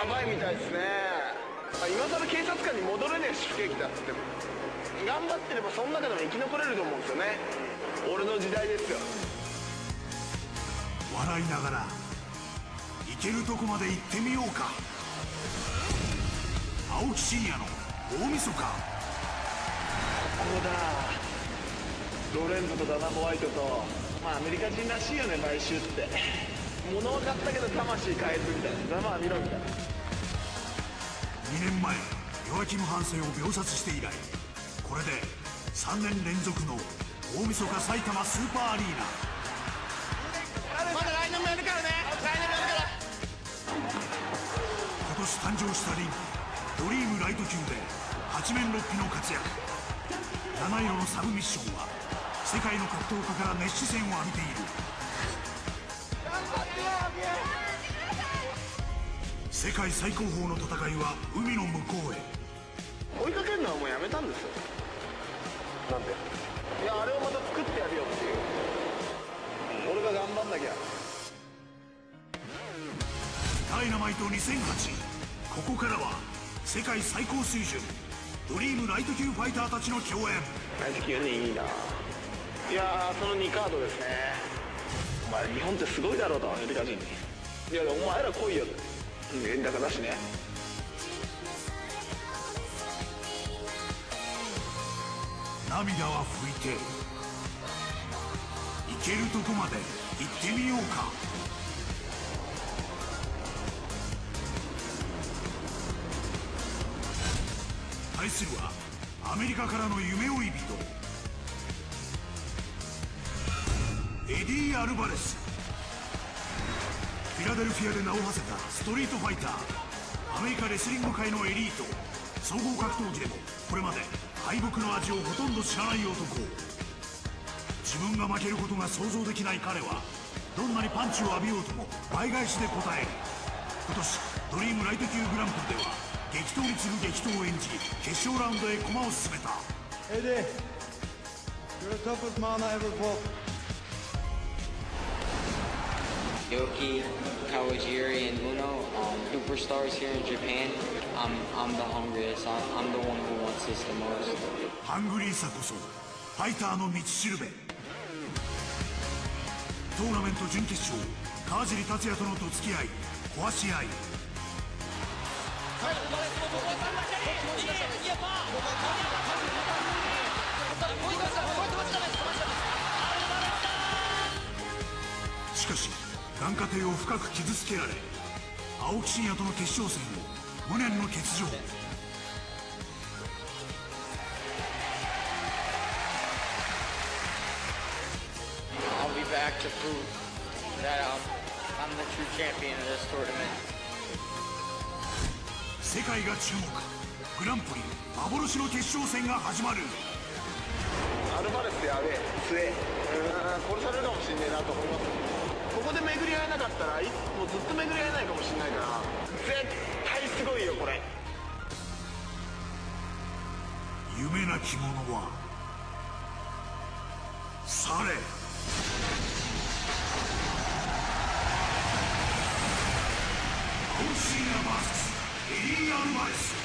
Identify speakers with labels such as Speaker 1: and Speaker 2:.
Speaker 1: やばいみたいですね。今更警察官に戻れねえし不景気だっつっても。頑張ってればその中でも生き残れると思うんですよね。俺の時代ですよ。
Speaker 2: 笑いながら行けるとこまで行ってみようか。青木真也の大晦日。こ
Speaker 1: こだ。ロレンズとダナ・ホワイトとまあアメリカ人らしいよね買収って。物は買ったけど魂変えずみたいな。まあ見ろみたいな
Speaker 2: 2年前ヨアキム・ハンセンを秒殺して以来これで3年連続の大晦日埼玉スーパーアリーナ。
Speaker 1: まだ来年もやるからね。来年もやるから。
Speaker 2: 今年誕生したリングドリームライト級で八面六臂の活躍。七色のサブミッションは世界の格闘家から熱視線を浴びている世界最高峰の戦いは海の向こうへ。
Speaker 1: 追いかけるのはもうやめたんですよ。なんで？いやあれをまた作ってやるよっていう。俺が頑張んなきゃ。
Speaker 2: ダイナマイト2008ここからは世界最高水準。ドリームライト級ファイターたちの共演。
Speaker 1: ライト級ねいいな。いやーその2カードですね。お前日本ってすごいだろうとアメリカ人に。いやお前ら来いよ。うん円高だしね。
Speaker 2: 涙は拭いて行けるとこまで行ってみようか。対するはアメリカからの夢追い人エディ・アルバレス。フィラデルフィアで名を馳せたストリートファイターアメリカレスリング界のエリート総合格闘技でもこれまで敗北の味をほとんど知らない男。自分が負けることが想像できない彼はどんなにパンチを浴びようとも倍返しで応える。今年ドリームライト級グランプリでは激闘に次ぐ激闘を演じ決勝ラウンドへ駒を進めた。
Speaker 3: Eddie, you're the toughest man I ever fought.
Speaker 4: Yoki, Kawajiri, and Muno, um, superstars here in Japan. I'm, I'm the hungriest. I'm, I'm the one who wants this the most.
Speaker 2: ハングリーさこそファイターの道しるべトーナメント準決勝川尻達也とのどつき合い壊し合いし眼下底を深く傷つけられ青木真也との決勝戦を無念の欠場。
Speaker 4: Um.
Speaker 2: 世界が注目。グランプリ幻の決勝戦が始まる。
Speaker 1: アルバレスやべえ強殺されるかもしんねえなと思いますここで巡り合えなかったらいもうずっと巡り合えないかもしんないから。絶対すごいよこれ。
Speaker 2: 夢なき者は去れ。青シーナ VS エリー・アルバレス。